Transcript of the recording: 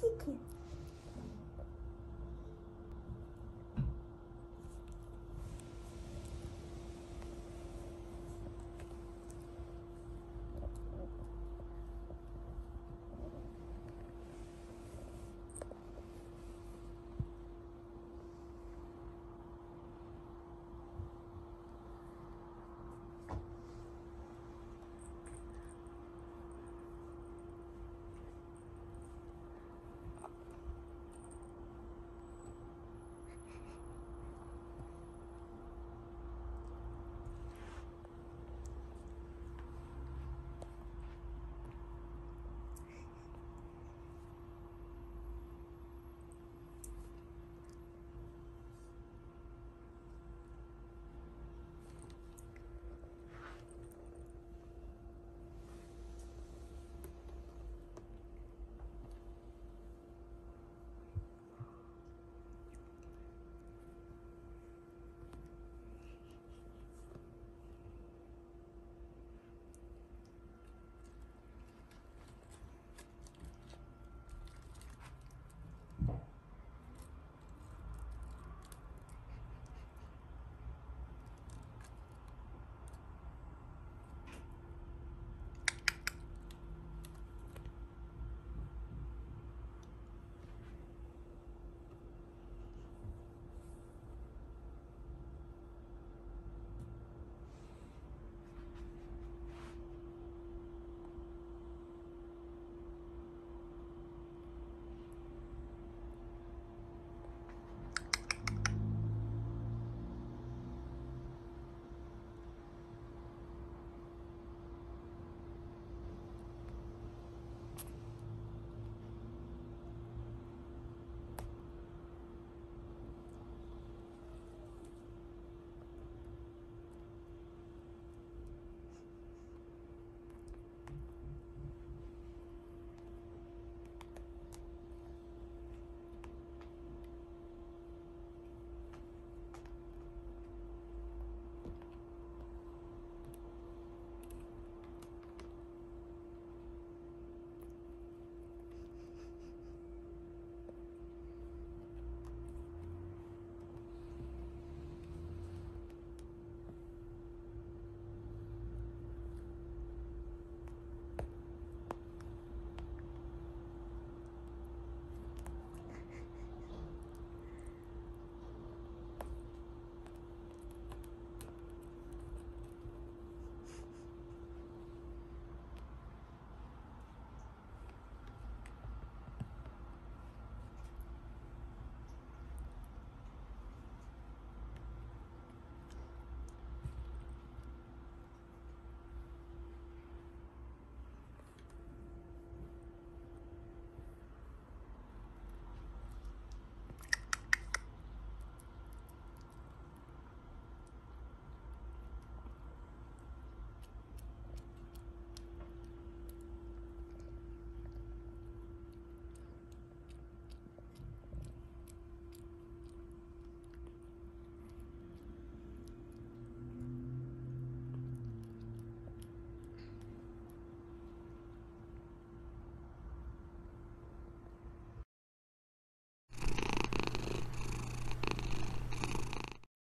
Chicken.